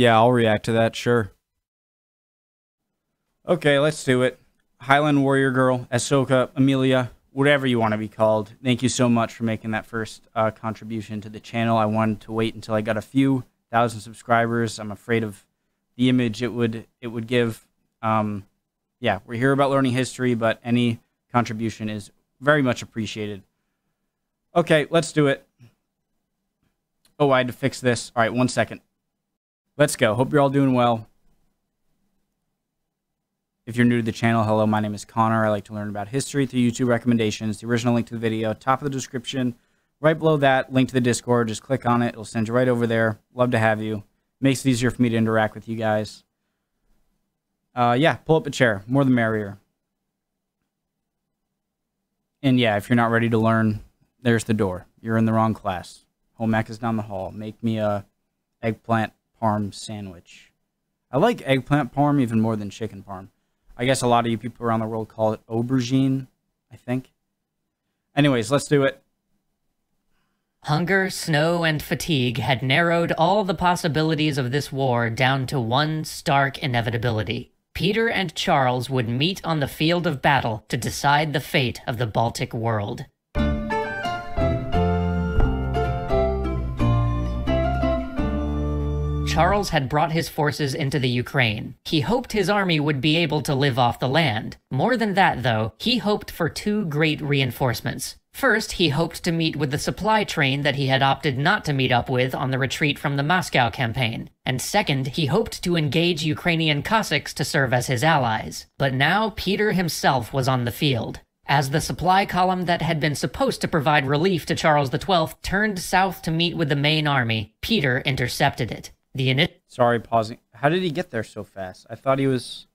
Yeah, I'll react to that, sure. Okay, let's do it. Highland Warrior Girl, Ahsoka, Amelia, whatever you want to be called. Thank you so much for making that first uh, contribution to the channel. I wanted to wait until I got a few thousand subscribers. I'm afraid of the image it would it would give. Um, yeah, we're here about learning history, but any contribution is very much appreciated. Okay, let's do it. Oh, I had to fix this. All right, one second. Let's go. Hope you're all doing well. If you're new to the channel, hello, my name is Connor. I like to learn about history through YouTube recommendations. The original link to the video, top of the description. Right below that, link to the Discord. Just click on it. It'll send you right over there. Love to have you. Makes it easier for me to interact with you guys. Uh, yeah, pull up a chair. More the merrier. And yeah, if you're not ready to learn, there's the door. You're in the wrong class. Home is down the hall. Make me a eggplant parm sandwich. I like eggplant parm even more than chicken parm. I guess a lot of you people around the world call it aubergine, I think. Anyways, let's do it. Hunger, snow, and fatigue had narrowed all the possibilities of this war down to one stark inevitability. Peter and Charles would meet on the field of battle to decide the fate of the Baltic world. Charles had brought his forces into the Ukraine. He hoped his army would be able to live off the land. More than that, though, he hoped for two great reinforcements. First, he hoped to meet with the supply train that he had opted not to meet up with on the retreat from the Moscow campaign. And second, he hoped to engage Ukrainian Cossacks to serve as his allies. But now Peter himself was on the field. As the supply column that had been supposed to provide relief to Charles XII turned south to meet with the main army, Peter intercepted it. The init- Sorry, pausing. How did he get there so fast? I thought he was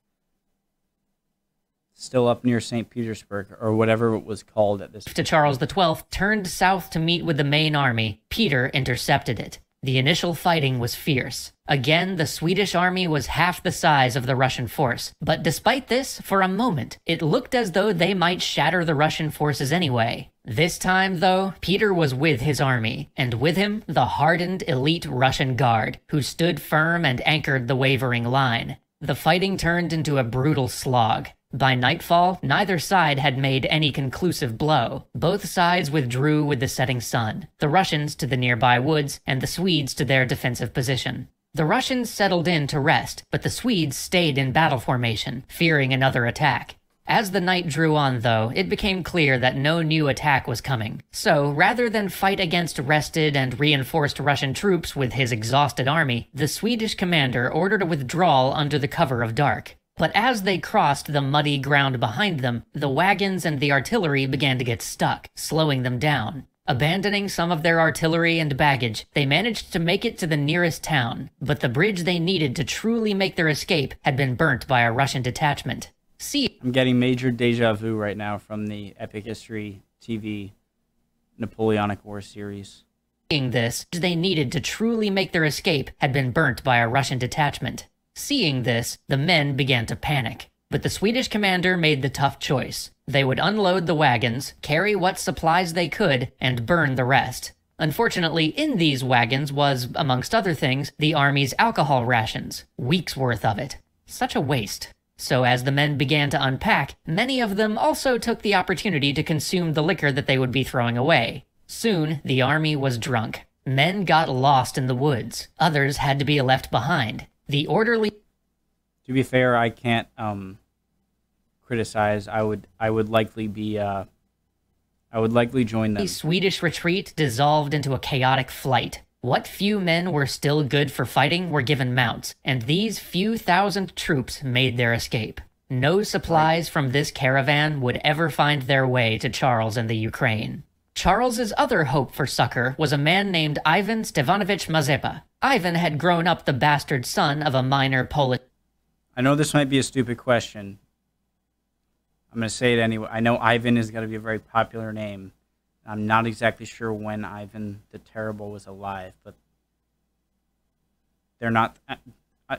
still up near St. Petersburg or whatever it was called at this. to Charles XII turned south to meet with the main army. Peter intercepted it. The initial fighting was fierce. Again, the Swedish army was half the size of the Russian force. But despite this, for a moment, it looked as though they might shatter the Russian forces anyway. This time, though, Peter was with his army, and with him, the hardened elite Russian guard, who stood firm and anchored the wavering line. The fighting turned into a brutal slog. By nightfall, neither side had made any conclusive blow. Both sides withdrew with the setting sun, the Russians to the nearby woods, and the Swedes to their defensive position. The Russians settled in to rest, but the Swedes stayed in battle formation, fearing another attack. As the night drew on, though, it became clear that no new attack was coming. So, rather than fight against rested and reinforced Russian troops with his exhausted army, the Swedish commander ordered a withdrawal under the cover of dark. But as they crossed the muddy ground behind them, the wagons and the artillery began to get stuck, slowing them down. Abandoning some of their artillery and baggage, they managed to make it to the nearest town, but the bridge they needed to truly make their escape had been burnt by a Russian detachment. See, I'm getting major deja vu right now from the Epic History TV Napoleonic War series. Seeing this, they needed to truly make their escape had been burnt by a Russian detachment. Seeing this, the men began to panic. But the Swedish commander made the tough choice. They would unload the wagons, carry what supplies they could, and burn the rest. Unfortunately, in these wagons was, amongst other things, the army's alcohol rations, weeks worth of it. Such a waste. So, as the men began to unpack, many of them also took the opportunity to consume the liquor that they would be throwing away. Soon, the army was drunk. Men got lost in the woods. Others had to be left behind. The orderly To be fair, I can't um, criticize. I would I would likely be uh, I would likely join them. The Swedish retreat dissolved into a chaotic flight. What few men were still good for fighting were given mounts, and these few thousand troops made their escape. No supplies from this caravan would ever find their way to Charles and the Ukraine. Charles's other hope for succor was a man named Ivan Stepanovich Mazepa. Ivan had grown up the bastard son of a minor Polish I know this might be a stupid question. I'm going to say it anyway. I know Ivan is going to be a very popular name. I'm not exactly sure when Ivan the Terrible was alive, but they're not. I, I,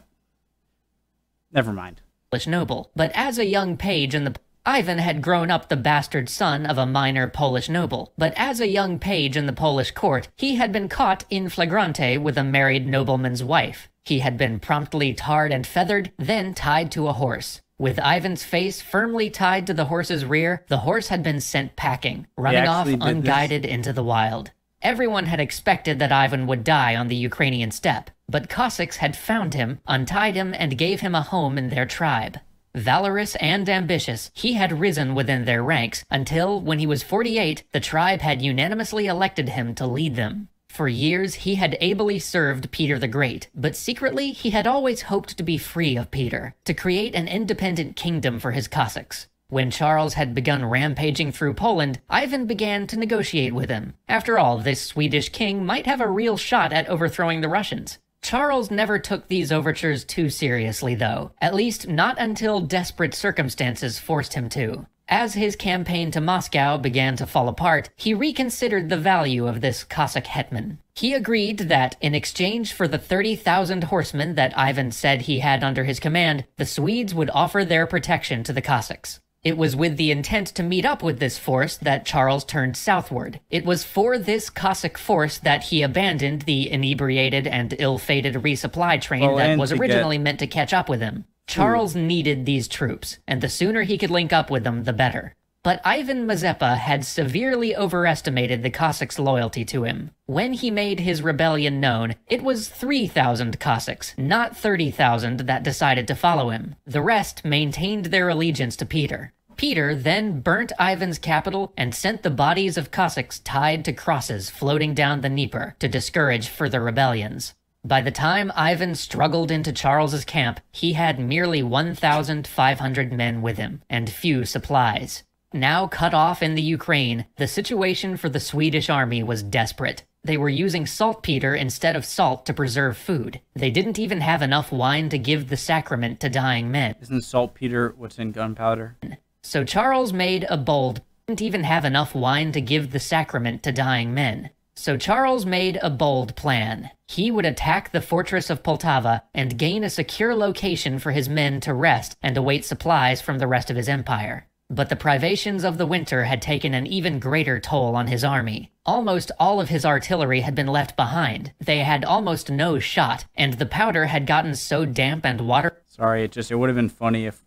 never mind. Polish noble, but as a young page in the Ivan had grown up the bastard son of a minor Polish noble, but as a young page in the Polish court, he had been caught in flagrante with a married nobleman's wife. He had been promptly tarred and feathered, then tied to a horse. With Ivan's face firmly tied to the horse's rear, the horse had been sent packing, running off did this? unguided into the wild. Everyone had expected that Ivan would die on the Ukrainian steppe, but Cossacks had found him, untied him, and gave him a home in their tribe. Valorous and ambitious, he had risen within their ranks until, when he was 48, the tribe had unanimously elected him to lead them. For years, he had ably served Peter the Great, but secretly, he had always hoped to be free of Peter, to create an independent kingdom for his Cossacks. When Charles had begun rampaging through Poland, Ivan began to negotiate with him. After all, this Swedish king might have a real shot at overthrowing the Russians. Charles never took these overtures too seriously, though, at least not until desperate circumstances forced him to. As his campaign to Moscow began to fall apart, he reconsidered the value of this Cossack hetman. He agreed that, in exchange for the 30,000 horsemen that Ivan said he had under his command, the Swedes would offer their protection to the Cossacks. It was with the intent to meet up with this force that Charles turned southward. It was for this Cossack force that he abandoned the inebriated and ill fated resupply train that was to get- originally meant to catch up with him. Charles needed these troops, and the sooner he could link up with them, the better. But Ivan Mazeppa had severely overestimated the Cossacks' loyalty to him. When he made his rebellion known, it was 3,000 Cossacks, not 30,000, that decided to follow him. The rest maintained their allegiance to Peter. Peter then burnt Ivan's capital and sent the bodies of Cossacks tied to crosses floating down the Dnieper to discourage further rebellions. By the time Ivan struggled into Charles's camp, he had merely 1,500 men with him and few supplies. Now cut off in the Ukraine, the situation for the Swedish army was desperate. They were using saltpeter instead of salt to preserve food. They didn't even have enough wine to give the sacrament to dying men. Isn't saltpeter what's in gunpowder? So Charles made a bold didn't even have enough wine to give the sacrament to dying men. So Charles made a bold plan. He would attack the fortress of Poltava and gain a secure location for his men to rest and await supplies from the rest of his empire. But the privations of the winter had taken an even greater toll on his army. Almost all of his artillery had been left behind. They had almost no shot, and the powder had gotten so damp and water Sorry, it just it would have been funny if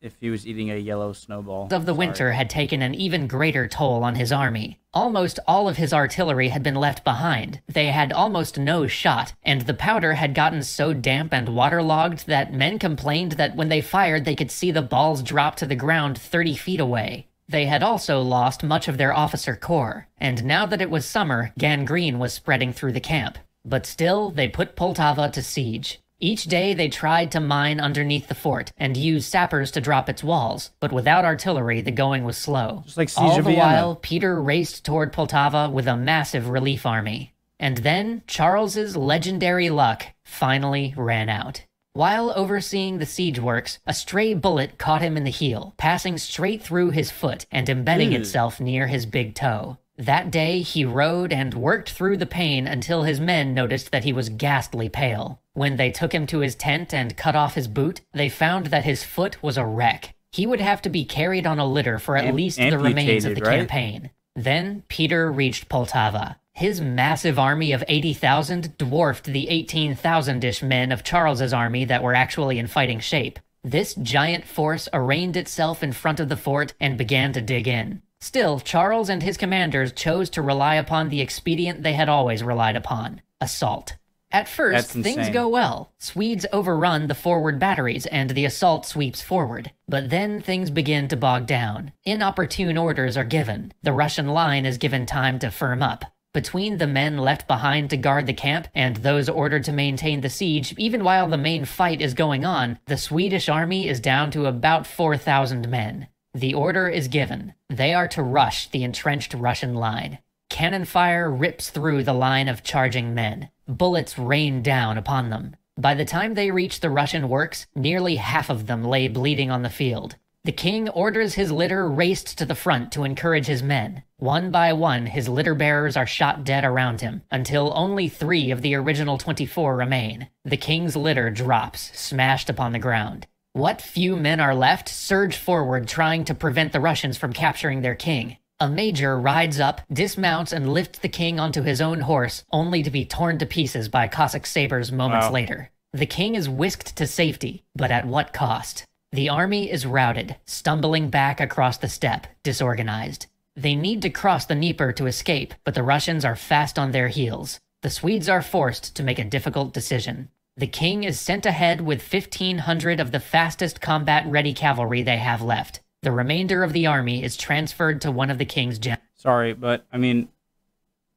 if he was eating a yellow snowball. of the Sorry. winter had taken an even greater toll on his army. Almost all of his artillery had been left behind. They had almost no shot, and the powder had gotten so damp and waterlogged that men complained that when they fired they could see the balls drop to the ground 30 feet away. They had also lost much of their officer corps, and now that it was summer, gangrene was spreading through the camp. But still, they put Poltava to siege. Each day they tried to mine underneath the fort and use sappers to drop its walls, but without artillery the going was slow. Just like Siege All of the Vienna. while, Peter raced toward Poltava with a massive relief army. And then Charles's legendary luck finally ran out. While overseeing the siege works, a stray bullet caught him in the heel, passing straight through his foot and embedding Ew. itself near his big toe. That day, he rode and worked through the pain until his men noticed that he was ghastly pale. When they took him to his tent and cut off his boot, they found that his foot was a wreck. He would have to be carried on a litter for at Am- least the remains of the right? campaign. Then Peter reached Poltava. His massive army of 80,000 dwarfed the 18,000 ish men of Charles's army that were actually in fighting shape. This giant force arraigned itself in front of the fort and began to dig in. Still, Charles and his commanders chose to rely upon the expedient they had always relied upon assault. At first, things go well. Swedes overrun the forward batteries and the assault sweeps forward. But then things begin to bog down. Inopportune orders are given. The Russian line is given time to firm up. Between the men left behind to guard the camp and those ordered to maintain the siege, even while the main fight is going on, the Swedish army is down to about 4,000 men. The order is given. They are to rush the entrenched Russian line. Cannon fire rips through the line of charging men. Bullets rain down upon them. By the time they reach the Russian works, nearly half of them lay bleeding on the field. The king orders his litter raced to the front to encourage his men. One by one, his litter bearers are shot dead around him, until only three of the original 24 remain. The king's litter drops, smashed upon the ground. What few men are left surge forward trying to prevent the Russians from capturing their king. A major rides up, dismounts, and lifts the king onto his own horse, only to be torn to pieces by Cossack sabers moments Wow. later. The king is whisked to safety, but at what cost? The army is routed, stumbling back across the steppe, disorganized. They need to cross the Dnieper to escape, but the Russians are fast on their heels. The Swedes are forced to make a difficult decision. The king is sent ahead with 1,500 of the fastest combat ready cavalry they have left. The remainder of the army is transferred to one of the king's generals. Sorry, but I mean,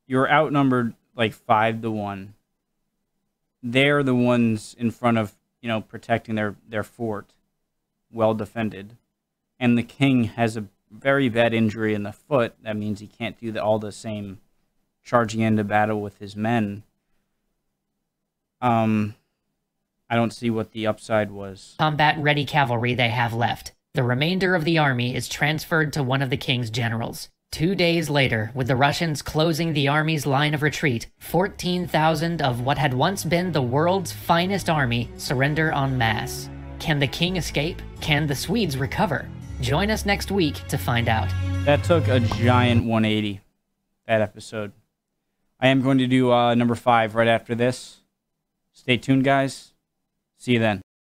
you're outnumbered like five to one. They're the ones in front of you know protecting their their fort, well defended, and the king has a very bad injury in the foot. That means he can't do the, all the same charging into battle with his men. Um, I don't see what the upside was. combat ready cavalry they have left. The remainder of the army is transferred to one of the king's generals. Two days later, with the Russians closing the army's line of retreat, 14,000 of what had once been the world's finest army surrender en masse. Can the king escape? Can the Swedes recover? Join us next week to find out. That took a giant 180. That episode. I am going to do uh, number five right after this. Stay tuned, guys. See you then.